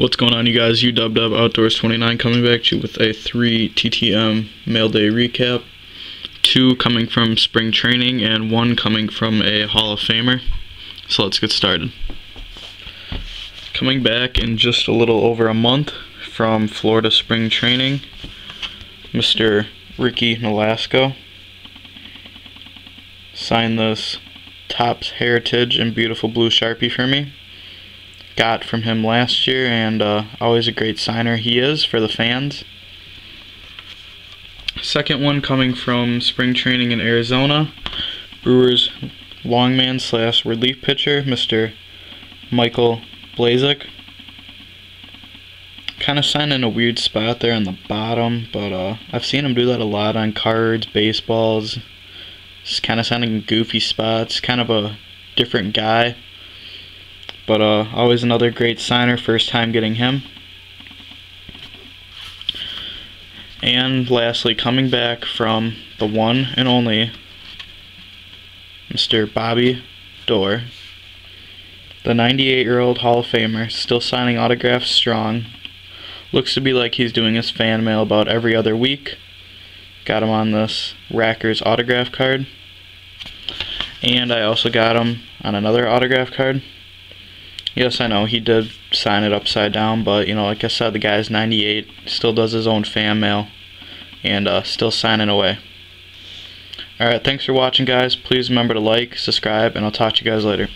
What's going on, you guys? UW Outdoors 29 coming back to you with a 3 TTM Mail Day recap. Two coming from spring training and one coming from a Hall of Famer. So let's get started. Coming back in just a little over a month from Florida spring training, Mr. Ricky Nolasco signed this Topps Heritage and Beautiful Blue Sharpie for me got from him last year, and uh, always a great signer he is for the fans. Second one coming from spring training in Arizona, Brewers longman slash relief pitcher, Mr. Michael Blazek. Kind of signed in a weird spot there on the bottom, but uh, I've seen him do that a lot on cards, baseballs. Just kind of signing goofy spots, kind of a different guy. But uh, always another great signer, first time getting him. And lastly, coming back from the one and only Mr. Bobby Doerr, the 98 year old Hall of Famer, still signing autographs strong. Looks to be like he's doing his fan mail about every other week. Got him on this Rackers autograph card. And I also got him on another autograph card. Yes, I know, he did sign it upside down, but, you know, like I said, the guy's 98, still does his own fan mail, and uh, still signing away. Alright, thanks for watching, guys. Please remember to like, subscribe, and I'll talk to you guys later.